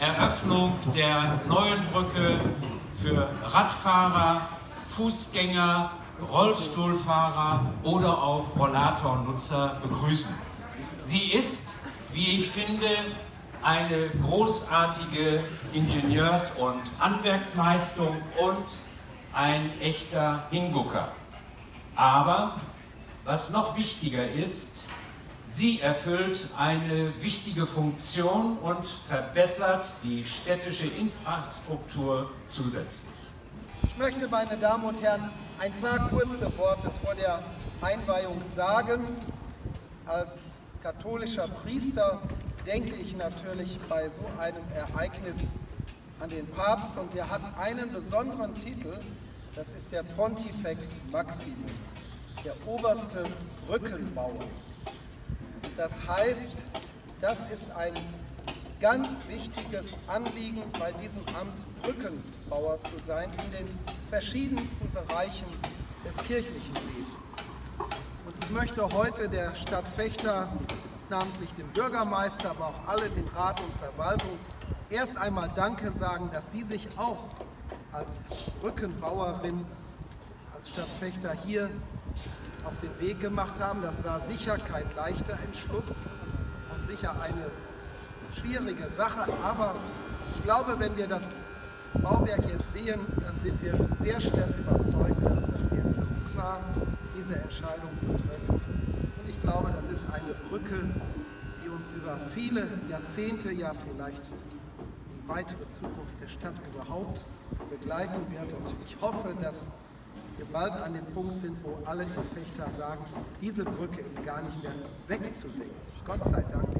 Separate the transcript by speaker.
Speaker 1: Eröffnung der neuen Brücke für Radfahrer, Fußgänger, Rollstuhlfahrer oder auch Rollatornutzer begrüßen. Sie ist, wie ich finde, eine großartige Ingenieurs- und Handwerksleistung und ein echter Hingucker. Aber was noch wichtiger ist, sie erfüllt eine wichtige Funktion und verbessert die städtische Infrastruktur zusätzlich.
Speaker 2: Ich möchte, meine Damen und Herren, ein paar kurze Worte vor der Einweihung sagen. Als katholischer Priester denke ich natürlich bei so einem Ereignis an den Papst und der hat einen besonderen Titel, das ist der Pontifex Maximus, der oberste Brückenbauer. Das heißt, das ist ein ganz wichtiges Anliegen bei diesem Amt, Brückenbauer zu sein in den verschiedensten Bereichen des kirchlichen Lebens. Und ich möchte heute der Stadt Fechter, namentlich dem Bürgermeister, aber auch alle, dem Rat und Verwaltung, erst einmal Danke sagen, dass Sie sich auch als Brückenbauerin, als Stadt Fechter hier auf den Weg gemacht haben. Das war sicher kein leichter Entschluss und sicher eine schwierige Sache, aber ich glaube, wenn wir das Bauwerk jetzt sehen, dann sind wir sehr schnell überzeugt, dass das sehr klug war, diese Entscheidung zu treffen. Und ich glaube, das ist eine Brücke, die uns über viele Jahrzehnte, ja vielleicht die weitere Zukunft der Stadt überhaupt begleiten wird. Und ich hoffe, dass wir bald an dem Punkt sind, wo alle Fechter sagen, diese Brücke ist gar nicht mehr wegzudenken. Gott sei Dank,